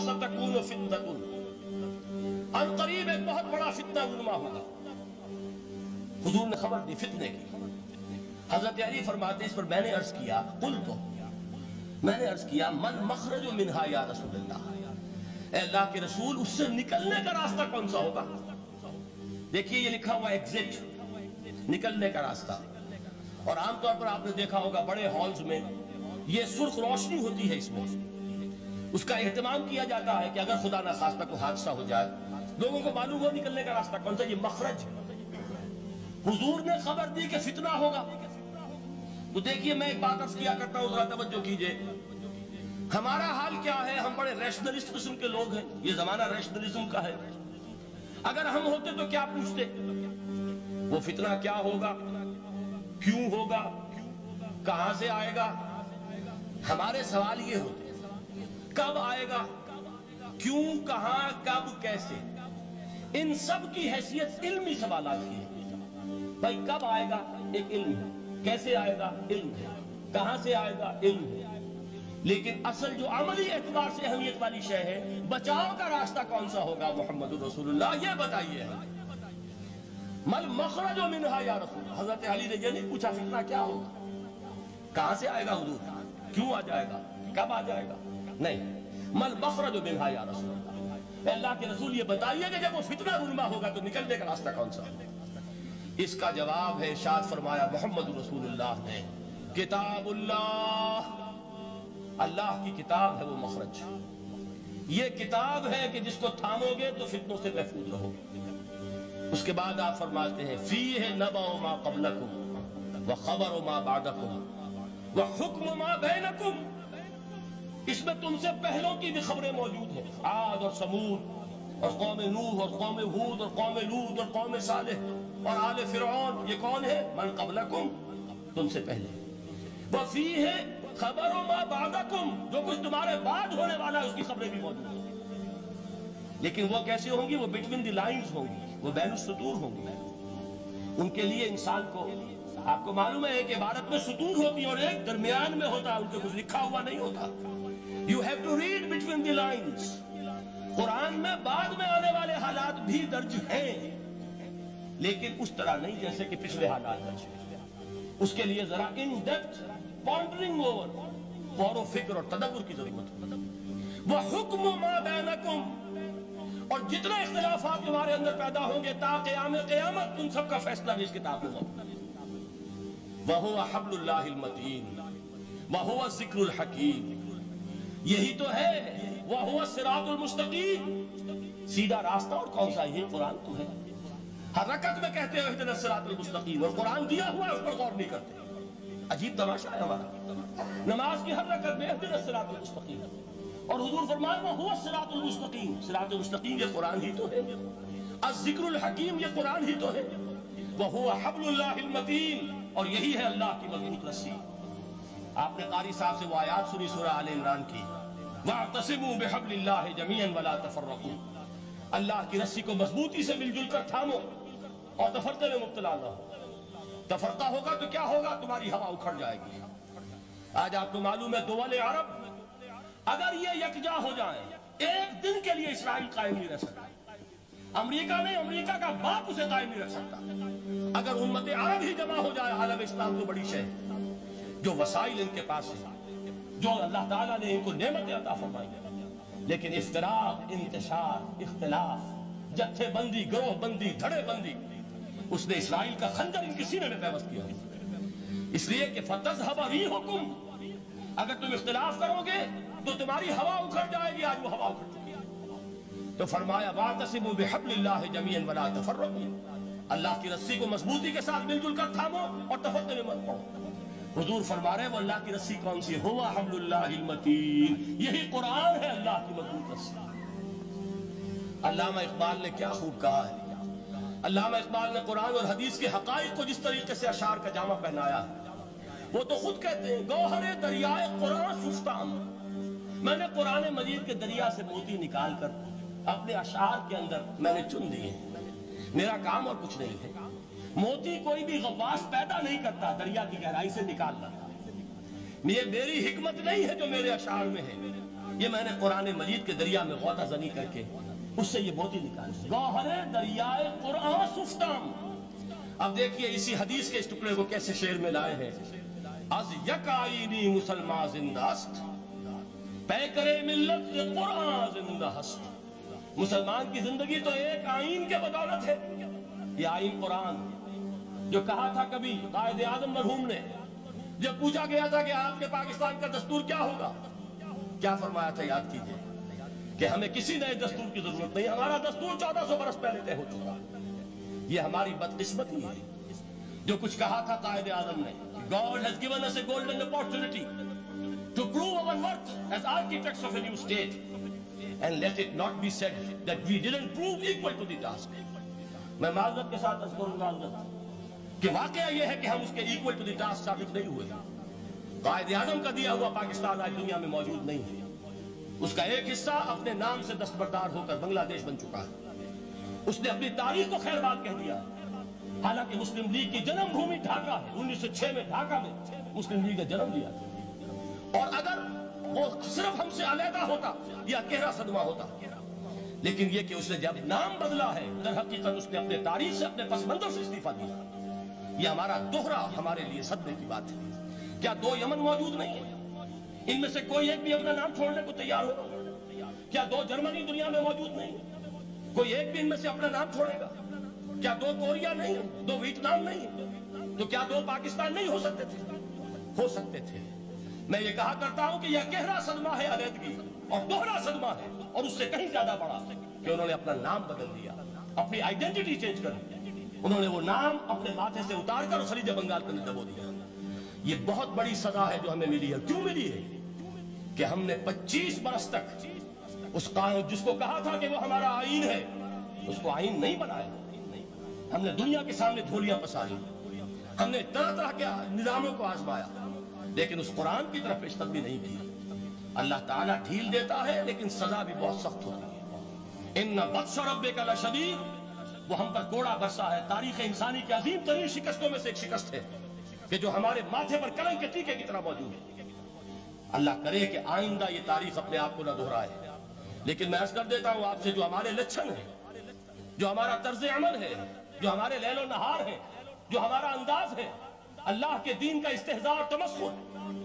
सतकून फितनतुन अन करीब एक बहुत बड़ा फितना रुनमा होगा हुजूर ने खबर दी फितने की हजरत अली फरमाते इस पर मैंने अर्ज किया कुल तो मैंने अर्ज किया मन मखरज मिनहा या रसूलुल्लाह अल्लाह के रसूल उससे निकलने का रास्ता कौन सा होगा देखिए ये लिखा हुआ एग्जिट निकलने का रास्ता और आमतौर पर आपने देखा होगा बड़े हॉल्स में ये सुर्ख रोशनी होती है इसमें। उसका एहतमाम किया जाता है कि अगर खुदा ना खास्ता को हादसा हो जाए, लोगों को मालूम हो निकलने का रास्ता कौन सा, ये मखरज हुजूर ने खबर दी कि फितना होगा। तो देखिए, मैं एक बात अर्ज़ किया करता हूँ तवज्जो कीजिए। हमारा हाल क्या है? हम बड़े रैशनलिस्ट किस्म के लोग हैं। ये जमाना रैशनलिज्म का है। अगर हम होते तो क्या पूछते? वो फितना क्या होगा? क्यों होगा? कहाँ से आएगा? हमारे सवाल ये होते हैं, कब आएगा, क्यों, कहा, कब, कैसे? इन सब की हैसियत इल्मी सवाल की है भाई, कब आएगा? एक इल्म है। कैसे आएगा? इल्म है। कहाँ से आएगा? इल्म है। लेकिन असल जो अमली एतबार से अहमियत वाली शय है, बचाव का रास्ता कौन सा होगा मोहम्मद रसूलुल्लाह? ये बताइए। मल मखरज मिनहा, या रसूल हज़रत अली ने ये नहीं पूछा, फितना क्या होगा? कहाँ से आएगा हजूर? क्यों आ जाएगा? कब आ जाएगा? नहीं। मल मखरज मिनहा या रसूल अल्लाह के रसूल ये बताइए कि जब वो फितना रुनमा होगा तो निकलने का रास्ता कौन सा? इसका जवाब है शाद फरमाया मोहम्मद रसूलुल्लाह ने, किताबुल्लाह। अल्लाह की किताब है वो मखरज। ये किताब है कि जिसको थामोगे तो फितनों से महफूज रहोगे। उसके बाद आप फरमाते हैं फ़ी है नबा मा कबलकुम व खबर मा बादकुम। हुक्म मा बैनकुम। इसमें तुमसे पहलों की भी खबरें मौजूद हैं। आद और समूद, और कौम नूह, और कौम हूद, और कौम लूद और कौम सालेह, और आले फिरौन, ये कौन है? मन कबलकुम। तुमसे पहले। वफी है खबर बादाकुम, जो कुछ तुम्हारे बाद होने वाला है, उसकी खबरें भी मौजूद हैं। लेकिन वो कैसे होंगी? वो बिटवीन द लाइंस होंगी, वो बैन सतूर होंगी। उनके लिए इंसान को आपको मालूम है कि भारत में सतूर होती है और एक दरमियान में होता है, उनके कुछ लिखा हुआ नहीं होता। You have to read between the lines Quran में बाद में आने वाले हालात भी दर्ज हैं। लेकिन उस तरह नहीं जैसे कि पिछले हालात दर्ज हैं। उसके लिए जरा इन डेप्थ पॉन्डरिंग ओवर गौर फ़िक्र और तदब्बर की ज़रूरत वह हुक्म बैनकुम, और जितने इख्तलाफात तुम्हारे अंदर पैदा होंगे ताकयाम कयामत उन सबका फैसला भी इस किताब में होगा। वह वह हकीम। यही तो है वह हुआ सिरातुल मुस्तकीम। सीधा रास्ता और कौन सा? ये कुरान तो है। हर रकत में कहते हैं सिरातुल मुस्तकीम, और कुरान दिया हुआ है, उस पर गौर नहीं करते। अजीब तमाशा है हमारा। नमाज़ की हर रकत में सिरातुल मुस्तकीम। और हुजूर फरमाए वो हुआ सिरातुल मुस्तकीम। मुस्तकीम, ये कुरान ही तो है। जिक्रुल हकीम, ये कुरान ही तो है। वह हुआ हबलुल्लाहिल मतीन। और यही है अल्लाह की मज़बूत रस्सी आपने कारी साहब से वो आयात सुनी सूरह आल इमरान की। अल्लाह की रस्सी को मजबूती से मिलजुल कर थामो और तफरके में मुब्तला ना हो। तफरका होगा तो क्या होगा? तुम्हारी हवा उखड़ जाएगी। आज आपको मालूम है, दो वाले अरब, अगर ये यकजा हो जाए, एक दिन के लिए इसराइल कायम नहीं रह सकता। अमेरिका में अमेरिका का बाप उसे कायम नहीं रख सकता। अगर उम्मत अरब ही जमा हो जाए, आलम इस्लाम तो बड़ी शय जो वसाइल इनके पास है, जो अल्लाह ताला ने इनको नेमत अता फरमाई लेकिन इफ्तराक, इंतशार, इख्तलाफ, जत्थेबंदी धड़े बंदी उसने इसराइल का खंजर इनके सीने में पैवस्त किया इसलिए कि फतज हवा ही हुकुम। अगर तुम इख्तलाफ करोगे तो तुम्हारी हवा उखड़ जाएगी, आज वो हवा उखड़ है तो फरमाया, वातसिमु बिहब्लिल्लाह जमीअन वला तफर्रकू। अल्लाह की रस्सी को मजबूती के साथ मिलजुल कर थामो और तफक्कुर में मत पड़ो हुजूर फरमा रहे वो अल्लाह की रस्सी कौन सी हुआ हब्लुल्लाहिल मतीन। यही कुरान है अल्लाह की मज़बूत रस्सी। अल्लामा इकबाल ने क्या खूब कहा है? अल्लामा इकबाल ने कुरान और हदीस के हकाइक को जिस तरीके से अशार का जामा पहनाया, वो तो खुद कहते हैं, गौहरे दरियाए कुरान सुस्तान। मैंने कुरान मजीद के दरिया से मोती निकाल कर अपने अशार के अंदर मैंने चुन दिए। मेरा काम और कुछ नहीं है। मोती कोई भी गवास पैदा नहीं करता, दरिया की गहराई से निकालना ये मेरी हिकमत नहीं है जो मेरे अशार में है। ये मैंने कुरान मजीद के दरिया में गौता जनी करके उससे ये मोती निकाली। गौहरे दरियाए कुरान अब देखिए इसी हदीस के इस टुकड़े को कैसे शेर में लाए हैं। अज यकाईनी मुसलमान जिंदास्त पै करे मिल्लत कुरान ज़िंदा हस्त। मुसलमान की ज़िंदगी तो एक आइन के बदौलत है। ये आइन कुरान, जो कहा था कभी, कायद आज़म मरहूम ने, जब पूछा गया था कि आपके पाकिस्तान का दस्तूर क्या होगा? क्या फरमाया था, याद कीजिए, कि हमें किसी नए दस्तूर की ज़रूरत नहीं, हमारा दस्तूर चौदह सौ बरस पहले तय हो चुका ये हमारी बदकिस्मती है। जो कुछ कहा था कायद आज़म ने God has given us a golden opportunity to prove our worth as architects of a new state and let it not be said that we didn't prove equal to the task मैं माजरत के साथ माजरत कि वाकया यह है कि हम उसके इक्वल टू द टास्क साबित नहीं हुए। कायद आज़म का दिया हुआ पाकिस्तान आज दुनिया में मौजूद नहीं है। उसका एक हिस्सा अपने नाम से दस्तबरदार होकर बांग्लादेश बन चुका है। उसने अपनी तारीख को खैरबाद कह दिया। हालाँकि मुस्लिम लीग की जन्मभूमि ढाका है। उन्नीस सौ छह में ढाका में मुस्लिम लीग ने जन्म लिया और अगर वो सिर्फ़ हमसे अलहदा होता या गहरा सदमा होता। लेकिन ये कि उसने जब नाम बदला है, दर हकीकत उसने अपने तारीख से, अपने पसमंदों से इस्तीफा दिया। ये हमारा दोहरा, हमारे लिए सदमे की बात है। क्या दो यमन मौजूद नहीं है? इनमें से कोई एक भी अपना नाम छोड़ने को तैयार होगा? क्या दो जर्मनी दुनिया में मौजूद नहीं कोई एक भी इनमें से अपना नाम छोड़ेगा? क्या दो कोरिया नहीं दो वियतनाम नहीं तो क्या दो पाकिस्तान नहीं हो सकते थे? हो सकते थे। मैं ये कहा करता हूँ कि यह गहरा सदमा है अलीदगी और दोहरा सदमा है और उससे कहीं ज़्यादा बड़ा कि उन्होंने अपना नाम बदल दिया, अपनी आइडेंटिटी चेंज कर उन्होंने वो नाम अपने माथे से उतार कर खरीद बंगाल अंदर दबो दिया। ये बहुत बड़ी सजा है जो हमें मिली है। क्यों मिली है? कि हमने 25 बरस तक उस कानून जिसको कहा था कि वो हमारा आइन है, उसको आइन नहीं बनाया। हमने दुनिया के सामने धोलियाँ पसारी। हमने तरह तरह के निजामों को आजमाया। लेकिन उस कुरान की तरफ़ पेशकदमी नहीं की अल्लाह ताला ढील देता है, लेकिन सजा भी बहुत सख्त होती है। इन बदशरबे का लशदीद। वो हम पर कोड़ा बरसा है। तारीख इंसानी की अजीम तरीन शिकस्तों में से एक शिकस्त है, कि जो हमारे माथे पर कलंक के टीके की तरह मौजूद है। अल्लाह करे कि आइंदा ये तारीख अपने आप को न दोहराए। लेकिन मैं कर देता हूँ, आपसे जो हमारे लक्षण है, जो हमारा तर्ज अमल है, जो हमारे लैलो नहार है, जो हमारा अंदाज है अल्लाह के दीन का इस्तेजार तमस्कुर।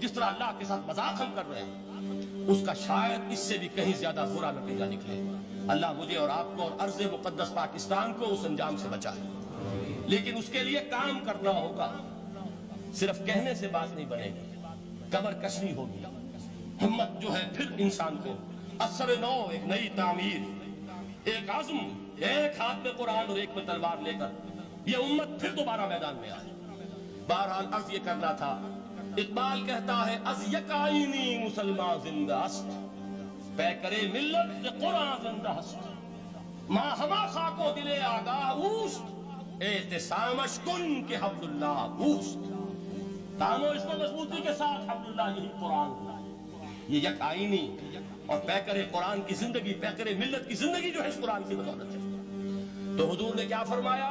जिस तरह अल्लाह के साथ मज़ाक हम कर रहे हैं, उसका शायद इससे भी कहीं ज़्यादा बुरा नतीजा निकले। अल्लाह मुझे और आपको और अर्ज़ मुकदस पाकिस्तान को उस अंजाम से बचाए। लेकिन उसके लिए काम करना होगा। सिर्फ़ कहने से बात नहीं बनेगी। कमर कसनी होगी। हिम्मत जो है फिर इंसान को। असर नौ, एक नई तामीर। एक आज़म, एक हाथ में कुरान और एक में तलवार लेकर। यह उम्मत फिर दोबारा मैदान में आए। बहरहाल अर्ज़ ये करना था। इकबाल कहता है, अज यकाइनी मुसलमान ज़िंदा हस्त। पै करे मिल्लत कुरान ज़िंदा हस्त। माँ हमा खाको दिले आगाह ऊस्त। एहतसामश कुन के हब्दुल्लाह ऊस्त तानो इसको मजबूती के साथ हब्दुल्ला यही कुरान। ये यकाइनी और पैकर कुरान की ज़िंदगी पैकर मिल्लत की ज़िंदगी जो है इस कुरान की बदौलत है। तो हुजूर ने क्या फरमाया?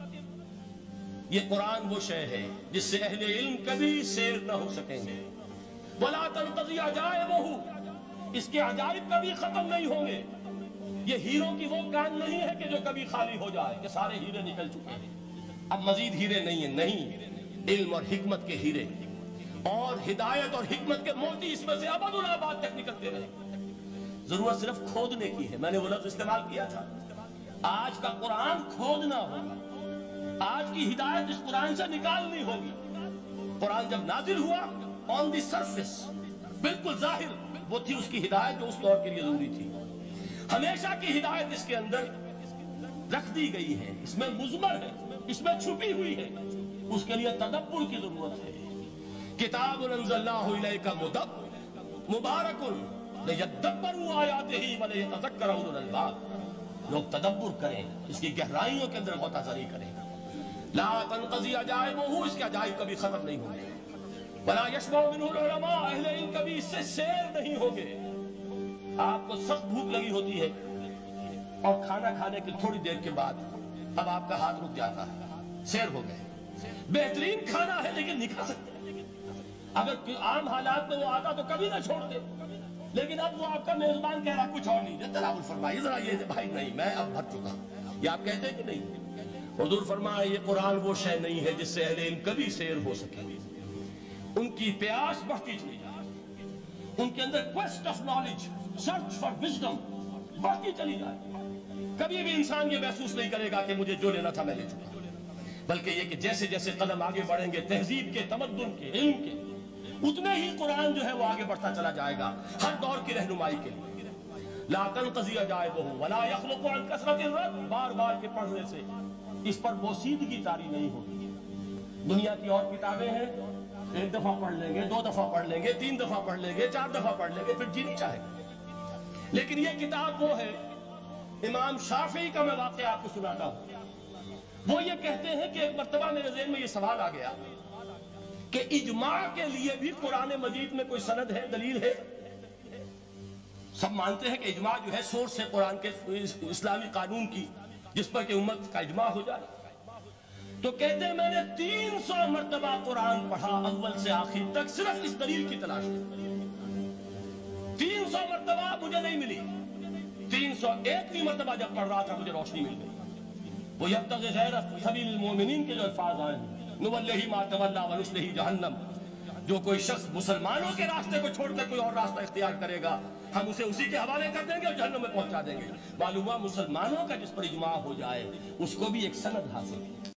ये कुरान वो शय है जिससे अहले इल्म कभी शेर न हो सकेंगे। वला तनकजी अजाए वो इसके अजायब कभी खत्म नहीं होंगे। ये हीरो की वो कान नहीं है कि जो कभी खाली हो जाए, कि सारे हीरे निकल चुके हैं। अब मजीद हीरे नहीं है, नहीं। इल्म और हिकमत के हीरे। और हिदायत और हिकमत के मोती इसमें से अबदुल्लाबाद तक निकलते रहे। ज़रूरत सिर्फ़ खोदने की है। मैंने वो लफ्ज इस्तेमाल किया था। आज का कुरान खोदना होगा। आज की हिदायत इस कुरान से निकालनी होगी। कुरान जब नाजिल हुआ ऑन दी सरफेस बिल्कुल ज़ाहिर, वो थी उसकी हिदायत जो उस दौर के लिए ज़रूरी थी। हमेशा की हिदायत इसके अंदर रख दी गई है। इसमें मुजमर है, इसमें छुपी हुई है। उसके लिए तदब्बुर की ज़रूरत है। किताब का मुदब मुबारक लोग तदब्बुर करें, इसकी गहराइयों के अंदर गौताजरी करें। ला तनकजी इसके अजायब कभी खत्म नहीं होंगे। बला यशमा कभी इससे शेर नहीं होंगे। आपको सख्त भूख लगी होती है। और खाना खाने की थोड़ी देर के बाद अब आपका हाथ रुक जाता है। शेर हो गए। बेहतरीन खाना है, लेकिन नहीं खा सकते। अगर आम हालात में वो आता तो कभी ना छोड़ते लेकिन अब वो आपका मेजबान कह रहा कुछ और नहीं। जरा फरमाइए जरा ये भाई नहीं, मैं अब भर चुका ये आप कहते हैं कि नहीं? हजूर फरमाए, ये कुरान वो शय नहीं है जिससे अहले कभी शेर हो सके। उनकी प्यास बढ़ती चली जाए उनके अंदर quest of knowledge search for wisdom बढ़ती चली जाए कभी भी इंसान ये महसूस नहीं करेगा कि मुझे जो लेना था मैं ले चुका बल्कि ये कि जैसे जैसे कदम आगे बढ़ेंगे, तहजीब के, तमद्दुन के, इल्म के, उतने ही कुरान जो है वो आगे बढ़ता चला जाएगा, हर दौर की रहनुमाई के लिए। लातन कजिया जाए वो वला कसरत बार बार के पढ़ने से। इस पर बोसीदगी तारी नहीं होगी दुनिया की और किताबें हैं, एक दफ़ा पढ़ लेंगे, दो दफ़ा पढ़ लेंगे, तीन दफ़ा पढ़ लेंगे, चार दफ़ा पढ़ लेंगे, फिर जी नहीं चाहेंगे। लेकिन ये किताब वो है, इमाम शाफी का मैं वाक्य आपको सुनाता हूँ। वो ये कहते हैं कि एक मरतबा मेरे जेन में ये सवाल आ गया कि इजमा के लिए भी कुरान मजीद में कोई सनद है, दलील है? सब मानते हैं कि इजमा जो है, सोर्स है कुरान के, इस्लामी कानून की। जिस पर कि उम्मत का इजमा हो जाए। तो कहते मैंने 300 मरतबा कुरान पढ़ा, अव्वल से आखिर तक, सिर्फ़ इस दलील की तलाश में 300 मरतबा मुझे नहीं मिली। 301वीं मरतबा जब पढ़ रहा था, मुझे रोशनी मिल गई। वो जब तक गैर मोमिन के जो अल्फाज आए नुवल्लही मातवल्ला वनुस्लही जहन्नम। जो कोई शख्स मुसलमानों के रास्ते को छोड़कर कोई और रास्ता इख्तियार करेगा हम उसे उसी के हवाले कर देंगे और जहन्नम में पहुँचा देंगे। मालूम मुसलमानों का जिस पर इजमा हो जाए, उसको भी एक सनद हासिल।